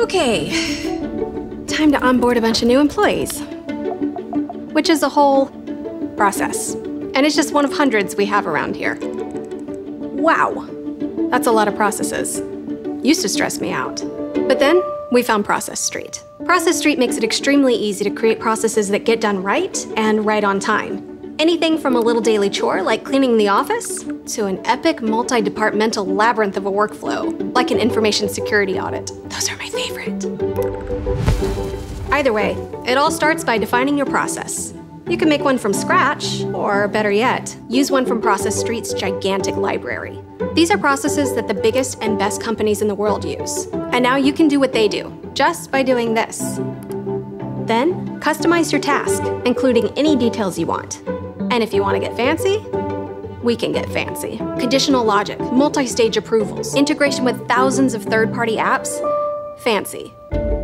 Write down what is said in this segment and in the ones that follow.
Okay, time to onboard a bunch of new employees, which is a whole process. And it's just one of hundreds we have around here. Wow, that's a lot of processes. Used to stress me out. But then we found Process Street. Process Street makes it extremely easy to create processes that get done right and right on time. Anything from a little daily chore like cleaning the office to an epic multi departmental labyrinth of a workflow like an information security audit. Those are my favorite. Either way, it all starts by defining your process. You can make one from scratch, or better yet, use one from Process Street's gigantic library. These are processes that the biggest and best companies in the world use. And now you can do what they do, just by doing this. Then, customize your task, including any details you want. And if you want to get fancy, we can get fancy. Conditional logic, multi stage approvals, integration with thousands of third party apps. Fancy.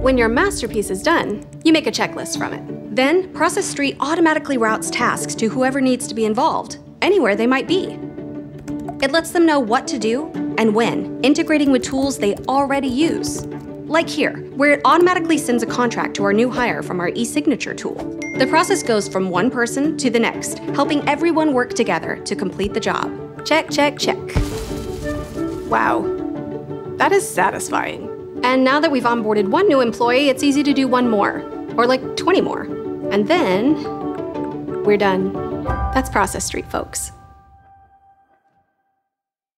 When your masterpiece is done, you make a checklist from it. Then, Process Street automatically routes tasks to whoever needs to be involved, anywhere they might be. It lets them know what to do and when, integrating with tools they already use. Like here, where it automatically sends a contract to our new hire from our e-signature tool. The process goes from one person to the next, helping everyone work together to complete the job. Check, check, check. Wow, that is satisfying. And now that we've onboarded one new employee, it's easy to do one more, or like 20 more. And then we're done. That's Process Street, folks.